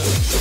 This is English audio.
Listen.